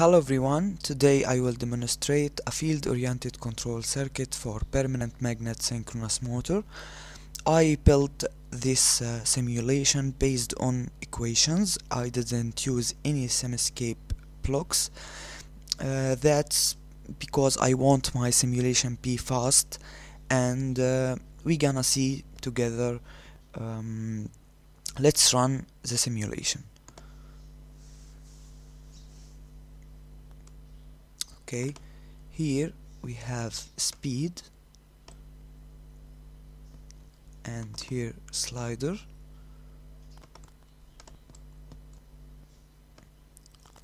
Hello everyone, today I will demonstrate a field-oriented control circuit for permanent magnet synchronous motor. I built this uh, simulation based on equations. I didn't use any Simscape blocks. Uh, that's because I want my simulation be fast and uh, we gonna see together um, let's run the simulation okay here we have speed and here slider.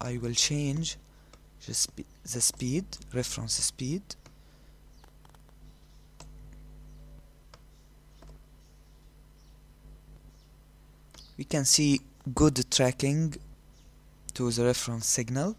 I will change the, spe the speed reference speed. We can see good tracking to the reference signal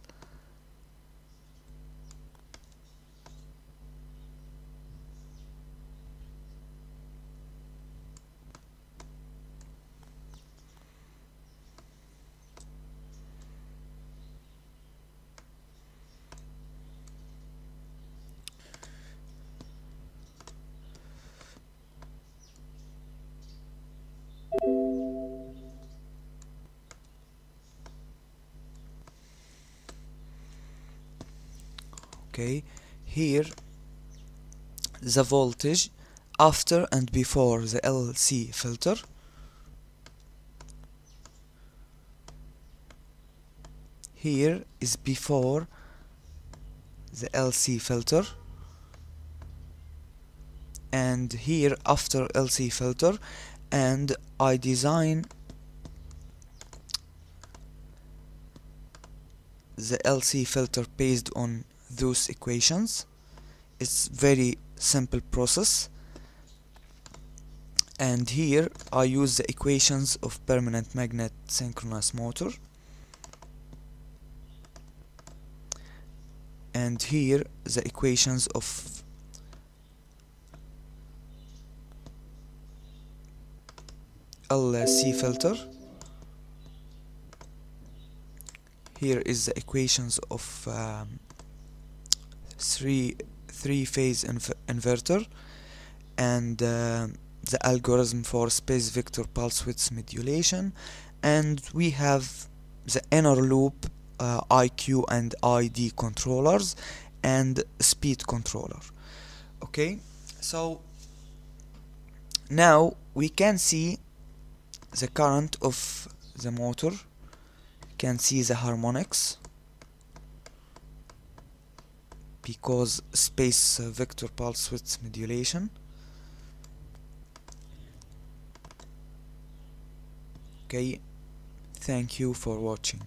okay here the voltage after and before the LC filter. Here is before the LC filter. And here after LC filter. And I design the LC filter based on those equations. It's very simple process. And here I use the equations of permanent magnet synchronous motor. And here the equations of LC filter. Here is the equations of um, three three phase inv inverter and uh, the algorithm for space vector pulse width modulation. And we have the inner loop uh, IQ and ID controllers and speed controller. Okay? So now we can see the current of the motor. You can see the harmonics because space uh, vector pulse width modulation. Okay thank you for watching